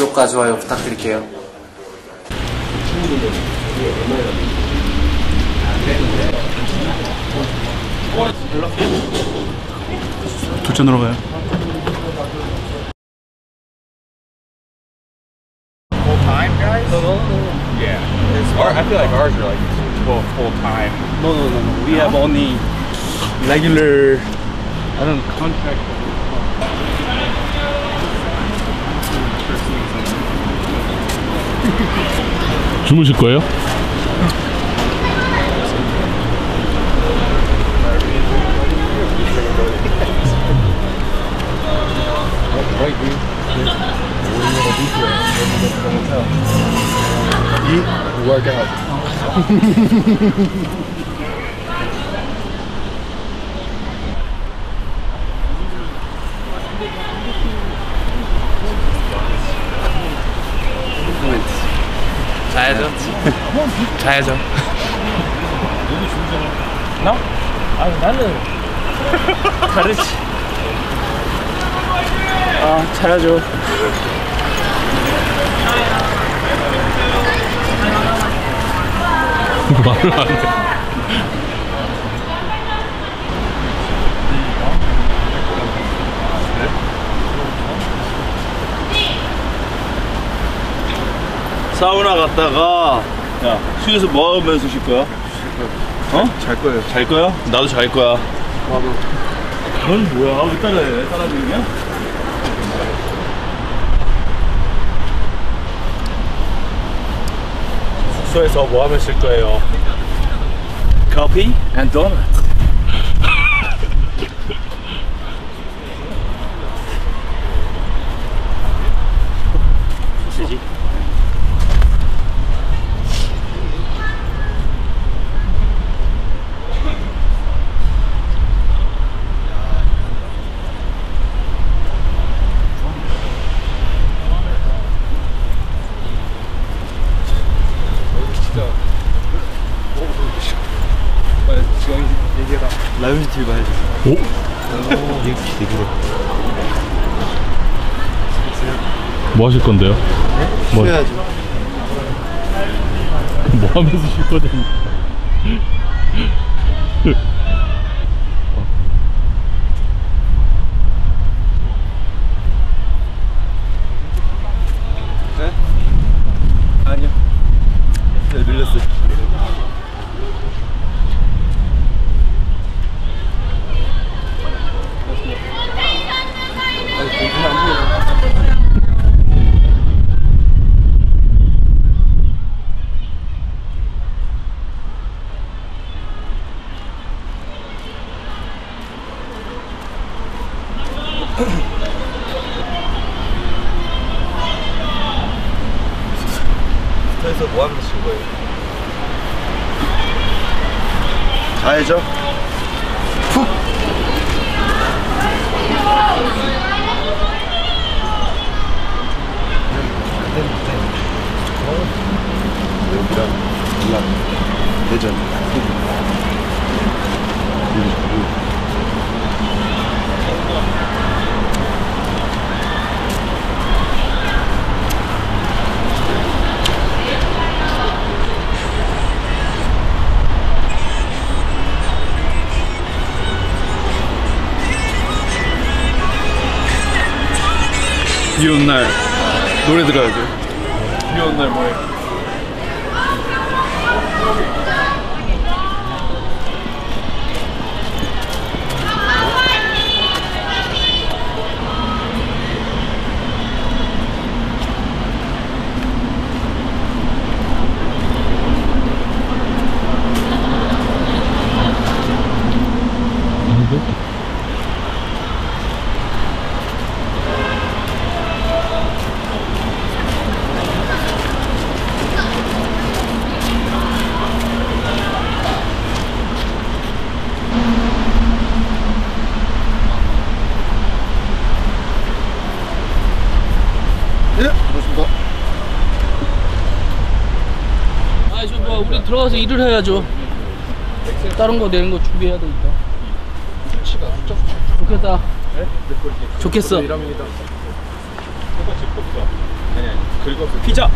구독과 좋아요 부탁드릴게요. 가요. Yeah. It's, our, I feel like ours are like full full time. No, no, no, no. We have only regular. I don't contract. 주무실 거예요? Out. 자야죠. 자야죠. 나? 아 나는 다르지. 아 자야죠. 말을 안 해. 사우나 갔다가 야 휴게소 뭐 하면서 쉴 거야? 어? 잘 거예요. 잘 거야? 나도 잘 거야. 나도. 넌 뭐야? 왜 따라해? 따라주냐? 숙소에서 뭐 하면 쉴 거예요? 커피 and donut. 쓰지? 빨리 지금 얘기해 라. 라이브 TV 봐야지. 오? 이렇게 되기로. 뭐 하실 건데요? 뭐, 해야지. 뭐 하면서 쉴 거냐고. 숙소에서 뭐 하면서 쉴 거예요? 자야죠. 푹. 여기랑 연락 대전 비 오는 날 노래 들어야죠. 비 오는 날 뭐해? 예, 그렇습니다. 아, 저 뭐, 우리 들어가서 일을 해야죠. 다른 거 내는 거 준비해야 되니까. 좋겠다. 좋겠어. 일합니다. 아니 아니. 피자.